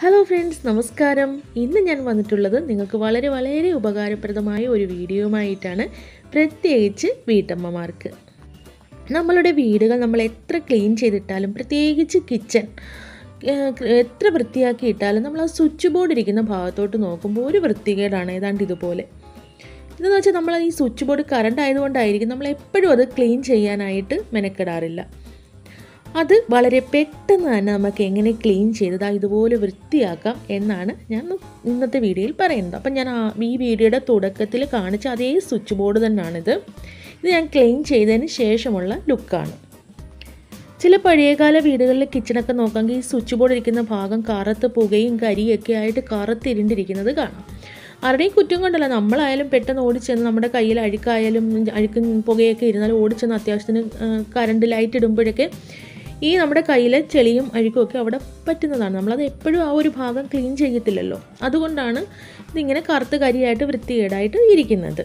Hello friends നമസ്കാരം. ഇന്ന് ഞാൻ വന്നിട്ടുള്ളത് നിങ്ങൾക്ക് വളരെ വളരെ ഉപകാരപ്രദമായ ഒരു വീഡിയോയുമായിട്ടാണ്. പ്രത്യേകിച്ച് വീട്ടമ്മമാർക്ക്. നമ്മളുടെ വീടുകൾ നമ്മൾ എത്ര ക്ലീൻ ചെയ്തിട്ടാലും പ്രത്യേകിച്ച് കിച്ചൺ എത്ര വൃത്തിയാക്കിയിട്ടാലും നമ്മൾ ആ സ്വിച്ച് ബോർഡ് ഇരിക്കുന്ന ഭാഗത്തോട്ട് നോക്കുമ്പോൾ ഒരു വൃത്തികേടാണ് ഏതാണ്ട് ഇതുപോലെ. ഇതെന്ന് വെച്ചാൽ നമ്മൾ ഈ സ്വിച്ച് ബോർഡ് കറണ്ട് ആയതുകൊണ്ടായിരിക്കും നമ്മൾ എപ്പോഴും അത് ക്ലീൻ ചെയ്യാനായിട്ട് മെനക്കെടാറില്ല. അത് വളരെ പെട്ടെന്ന് തന്നെ നമുക്ക് എങ്ങനെ ക്ലീൻ ചെയ്തതാ ഇതുപോലെ വൃത്തിയാക്കാം എന്നാണ് ഞാൻ ഇന്നത്തെ വീഡിയോയിൽ പറയുന്നത്. അപ്പം ഞാൻ ഈ വീഡിയോയുടെ തുടക്കത്തിൽ കാണിച്ച അതേ സ്വിച്ച് ബോർഡ് തന്നെയാണിത്. ഇത് ഞാൻ ക്ലീൻ ചെയ്തതിന് ശേഷമുള്ള ലുക്കാണ്. ചില പഴയകാല വീടുകളിലെ കിച്ചണൊക്കെ നോക്കാമെങ്കിൽ ഈ സ്വിച്ച് ബോർഡ് ഇരിക്കുന്ന ഭാഗം കറുത്ത് പുകയും കരിയൊക്കെ ആയിട്ട് കറുത്തിരുണ്ടിരിക്കുന്നത് കാണാം. ആരുടെയും കുറ്റം കൊണ്ടല്ല നമ്മളായാലും പെട്ടെന്ന് ഓടിച്ചെന്ന് നമ്മുടെ കയ്യിൽ അഴുക്കായാലും അഴുക്കും പുകയൊക്കെ ഇരുന്നാലും ഓടിച്ചെന്ന് അത്യാവശ്യത്തിന് കറണ്ട് ലൈറ്റ് ഇടുമ്പോഴൊക്കെ ഈ നമ്മുടെ കയ്യിലെ ചെളിയും അഴുക്കും ഒക്കെ അവിടെ പറ്റുന്നതാണ്. നമ്മളത് എപ്പോഴും ആ ഒരു ഭാഗം ക്ലീൻ ചെയ്യത്തില്ലല്ലോ. അതുകൊണ്ടാണ് ഇതിങ്ങനെ കറുത്ത് കരിയായിട്ട് വൃത്തികേടായിട്ട് ഇരിക്കുന്നത്.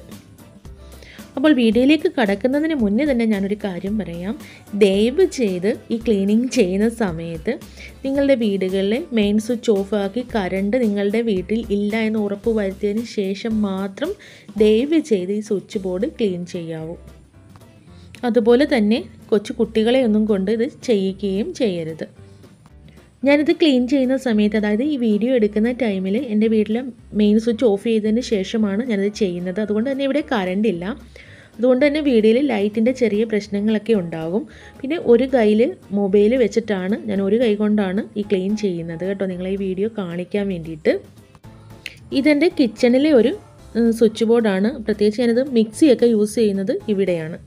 അപ്പോൾ വീഡിയോയിലേക്ക് കടക്കുന്നതിന് മുന്നേ തന്നെ ഞാനൊരു കാര്യം പറയാം. ദയവ് ചെയ്ത് ഈ ക്ലീനിങ് ചെയ്യുന്ന സമയത്ത് നിങ്ങളുടെ വീടുകളിലെ മെയിൻ സ്വിച്ച് ഓഫ് ആക്കി കറണ്ട് നിങ്ങളുടെ വീട്ടിൽ ഇല്ല എന്ന് ഉറപ്പ് വരുത്തിയതിന് ശേഷം മാത്രം ദയവ് ചെയ്ത് ഈ സ്വിച്ച് ബോർഡ് ക്ലീൻ ചെയ്യാവൂ. അതുപോലെ തന്നെ കൊച്ചു കുട്ടികളെയൊന്നും കൊണ്ട് ഇത് ചെയ്യിക്കുകയും ചെയ്യരുത്. ഞാനിത് ക്ലീൻ ചെയ്യുന്ന സമയത്ത് അതായത് ഈ വീഡിയോ എടുക്കുന്ന ടൈമിൽ എന്റെ വീട്ടിലെ മെയിൻ സ്വിച്ച് ഓഫ് ചെയ്തതിന് ശേഷമാണ് ഞാനിത് ചെയ്യുന്നത്. അതുകൊണ്ട് തന്നെ ഇവിടെ കറണ്ട് ഇല്ല. അതുകൊണ്ട് തന്നെ വീഡിയോയിൽ ലൈറ്റിന്റെ ചെറിയ പ്രശ്നങ്ങളൊക്കെ ഉണ്ടാകും. പിന്നെ ഒരു കയ്യിൽ മൊബൈൽ വെച്ചിട്ടാണ് ഞാൻ ഒരു കൈ കൊണ്ടാണ് ഈ ക്ലീൻ ചെയ്യുന്നത് കേട്ടോ. നിങ്ങളെ ഈ വീഡിയോ കാണിക്കാൻ വേണ്ടിയിട്ട്. ഇതെന്റെ കിച്ചണിലെ ഒരു സ്വിച്ച് ബോർഡാണ് പ്രത്യേകിച്ച് ഞാനിത് മിക്സിയൊക്കെ യൂസ് ചെയ്യുന്നത് ഇവിടെയാണ്.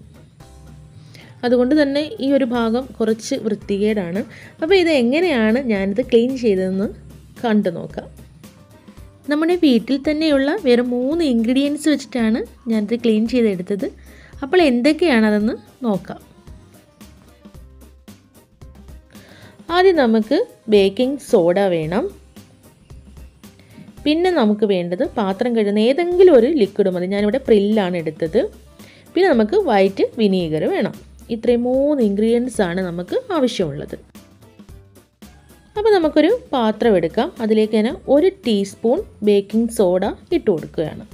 അതുകൊണ്ട് തന്നെ ഈ ഒരു ഭാഗം കുറച്ച് വൃത്തികേടാണ്. അപ്പോൾ ഇത് എങ്ങനെയാണ് ഞാനിത് ക്ലീൻ ചെയ്തതെന്ന് കണ്ടു നോക്കാം. നമ്മുടെ വീട്ടിൽ തന്നെയുള്ള വേറെ മൂന്ന് ഇൻഗ്രീഡിയൻസ് വെച്ചിട്ടാണ് ഞാനിത് ക്ലീൻ ചെയ്തെടുത്തത്. അപ്പോൾ എന്തൊക്കെയാണതെന്ന് നോക്കാം. ആദ്യം നമുക്ക് ബേക്കിംഗ് സോഡ വേണം. പിന്നെ നമുക്ക് വേണ്ടത് പാത്രം കഴുകുന്ന ഏതെങ്കിലും ഒരു ലിക്വിഡ് മതി. ഞാനിവിടെ പ്രില്ലാണ് എടുത്തത്. പിന്നെ നമുക്ക് വൈറ്റ് വിനീഗർ വേണം. ഇത്രയും മൂന്ന് ഇൻഗ്രീഡിയൻസ് ആണ് നമുക്ക് ആവശ്യമുള്ളത്. അപ്പോൾ നമുക്കൊരു പാത്രം എടുക്കാം. അതിലേക്ക് തന്നെ ഒരു ടീസ്പൂൺ ബേക്കിംഗ് സോഡ ഇട്ട് കൊടുക്കുകയാണ്.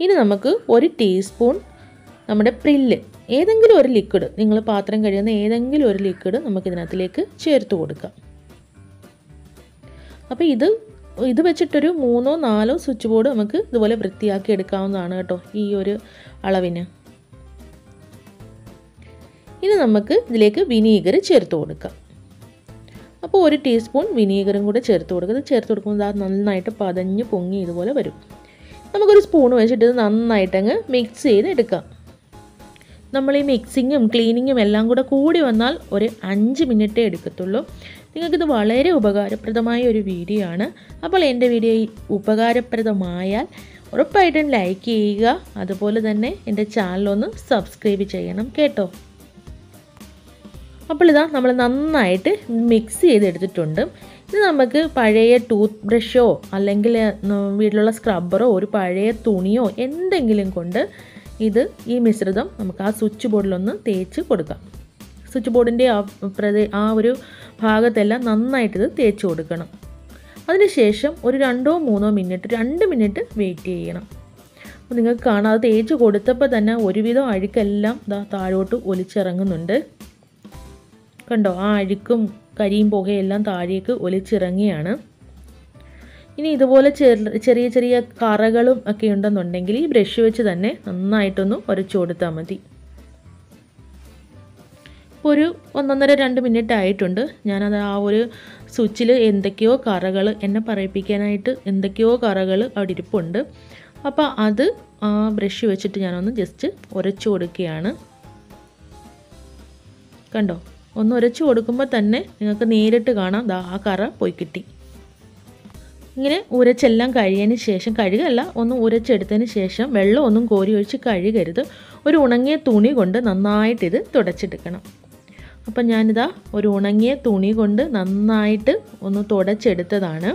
ഇനി നമുക്ക് ഒരു ടീസ്പൂൺ നമ്മുടെ പ്രില്ല് ഏതെങ്കിലും ഒരു ലിക്വിഡ് നിങ്ങൾ പാത്രം കഴിയുന്ന ഏതെങ്കിലും ഒരു ലിക്വിഡ് നമുക്ക് ഇതിനകത്തിലേക്ക് ചേർത്ത് കൊടുക്കാം. അപ്പോൾ ഇത് ഇത് വെച്ചിട്ടൊരു മൂന്നോ നാലോ സ്വിച്ച് ബോർഡ് നമുക്ക് ഇതുപോലെ വൃത്തിയാക്കി എടുക്കാവുന്നതാണ് കേട്ടോ ഈ ഒരു അളവിന്. ഇനി നമുക്ക് ഇതിലേക്ക് വിനീഗർ ചേർത്ത് കൊടുക്കാം. അപ്പോൾ ഒരു ടീസ്പൂൺ വിനീഗറും കൂടെ ചേർത്ത് കൊടുക്കുക ചേർത്ത് കൊടുക്കുമ്പോൾ അത് നന്നായിട്ട് പതഞ്ഞ് പൊങ്ങി ഇതുപോലെ വരും. നമുക്കൊരു സ്പൂൺ വെച്ചിട്ട് ഇത് നന്നായിട്ടങ്ങ് മിക്സ് ചെയ്ത് എടുക്കാം നമ്മൾ ഈ മിക്സിങ്ങും ക്ലീനിങ്ങും എല്ലാം കൂടെ കൂടി വന്നാൽ ഒരു അഞ്ച് മിനിറ്റേ എടുക്കത്തുള്ളൂ. നിങ്ങൾക്കിത് വളരെ ഉപകാരപ്രദമായ ഒരു വീഡിയോ ആണ്. അപ്പോൾ എന്റെ വീഡിയോ ഉപകാരപ്രദമായാൽ ഉറപ്പായിട്ടും ലൈക്ക് ചെയ്യുക. അതുപോലെ തന്നെ എന്റെ ചാനലൊന്ന് സബ്സ്ക്രൈബ് ചെയ്യണം കേട്ടോ. അപ്പോൾ ഇതാ നമ്മൾ നന്നായിട്ട് മിക്സ് ചെയ്തെടുത്തിട്ടുണ്ട്. ഇത് നമുക്ക് പഴയ ടൂത്ത് ബ്രഷോ അല്ലെങ്കിൽ വീട്ടിലുള്ള സ്ക്രബ്ബറോ ഒരു പഴയ തുണിയോ എന്തെങ്കിലും കൊണ്ട് ഇത് ഈ മിശ്രിതം നമുക്ക് ആ സ്വിച്ച് ബോർഡിലൊന്ന് തേച്ച് കൊടുക്കാം. സ്വിച്ച് ബോർഡിന്റെ ആ പ്രദേ ആ ഒരു ഭാഗത്തെല്ലാം നന്നായിട്ട് ഇത് തേച്ച് കൊടുക്കണം. അതിനുശേഷം ഒരു രണ്ടോ മൂന്നോ മിനിറ്റ് രണ്ട് മിനിറ്റ് വെയിറ്റ് ചെയ്യണം. അപ്പോൾ നിങ്ങൾക്ക് കാണാം അത് തേച്ച് കൊടുത്തപ്പോൾ തന്നെ ഒരുവിധം അഴുക്കെല്ലാം ഇതാ താഴോട്ട് ഒലിച്ചിറങ്ങുന്നുണ്ട്. കണ്ടോ? ആ അഴുക്കും കരിയും പുകയെല്ലാം താഴേക്ക് ഒലിച്ചിറങ്ങിയാണ് ഇനി ഇതുപോലെ ചെറിയ ചെറിയ കറകളും ഒക്കെ ഉണ്ടെന്നുണ്ടെങ്കിൽ ഈ ബ്രഷ് വെച്ച് തന്നെ നന്നായിട്ടൊന്ന് ഉരച്ചു കൊടുത്താൽ മതി. ഇപ്പോൾ ഒരു ഒന്നൊന്നര രണ്ട് മിനിറ്റ് ആയിട്ടുണ്ട്. ഞാനത് ആ ഒരു സ്വിച്ചിൽ എന്തൊക്കെയോ കറകൾ എന്നെ പറയിപ്പിക്കാനായിട്ട് എന്തൊക്കെയോ കറകൾ അവിടെ ഇരിപ്പുണ്ട്. അപ്പോൾ അത് ആ ബ്രഷ് വെച്ചിട്ട് ഞാനൊന്ന് ജസ്റ്റ് ഉരച്ചു കൊടുക്കുകയാണ്. കണ്ടോ? ഒന്ന് ഉരച്ചു കൊടുക്കുമ്പോൾ തന്നെ നിങ്ങൾക്ക് നേരിട്ട് കാണാം ദാ ആ കറ പോയി കിട്ടി. ഇങ്ങനെ ഉരച്ചെല്ലാം കഴിയതിന് ശേഷം കഴുകല്ല ഒന്ന് ഉരച്ചെടുത്തതിന് ശേഷം വെള്ളം ഒന്നും കോരി ഒഴിച്ച് കഴുകരുത്. ഒരു ഉണങ്ങിയ തുണി കൊണ്ട് നന്നായിട്ടിത് തുടച്ചെടുക്കണം. അപ്പം ഞാനിതാ ഒരു ഉണങ്ങിയ തുണി കൊണ്ട് നന്നായിട്ട് ഒന്ന് തുടച്ചെടുത്തതാണ്.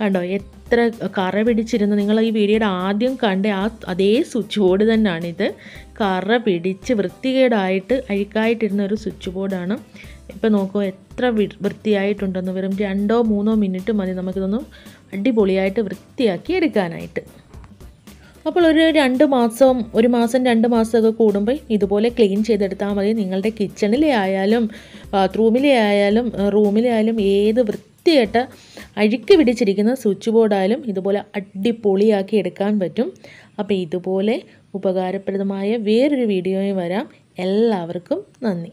കണ്ടോ എത്ര കറ പിടിച്ചിരുന്ന്. നിങ്ങൾ ഈ വീഡിയോയുടെ ആദ്യം കണ്ട ആ അതേ സ്വിച്ച് ബോർഡ് തന്നെയാണിത്. കറ പിടിച്ച് വൃത്തികേടായിട്ട് അഴുക്കായിട്ടിരുന്ന ഒരു സ്വിച്ച് ബോർഡാണ് ഇപ്പോൾ നോക്കൂ എത്ര വൃത്തിയായിട്ടുണ്ടെന്ന് വെറും രണ്ടോ മൂന്നോ മിനിറ്റ് മതി നമുക്കിതൊന്ന് അടിപൊളിയായിട്ട് വൃത്തിയാക്കി എടുക്കാനായിട്ട്. അപ്പോൾ ഒരു രണ്ട് മാസം ഒരു മാസം രണ്ട് മാസമൊക്കെ കൂടുമ്പോൾ ഇതുപോലെ ക്ലീൻ ചെയ്തെടുത്താൽ മതി. നിങ്ങളുടെ കിച്ചണിലെ ആയാലും ബാത്റൂമിലെ ആയാലും റൂമിലെ ആയാലും ഏത് വൃത്തിയായിട്ട് അഴുക്ക് പിടിച്ചിരിക്കുന്ന സ്വിച്ച് ബോർഡായാലും ഇതുപോലെ അടിപൊളിയാക്കി എടുക്കാൻ പറ്റും. അപ്പോൾ ഇതുപോലെ ഉപകാരപ്രദമായ വേറൊരു വീഡിയോയും വരാം. എല്ലാവർക്കും നന്ദി.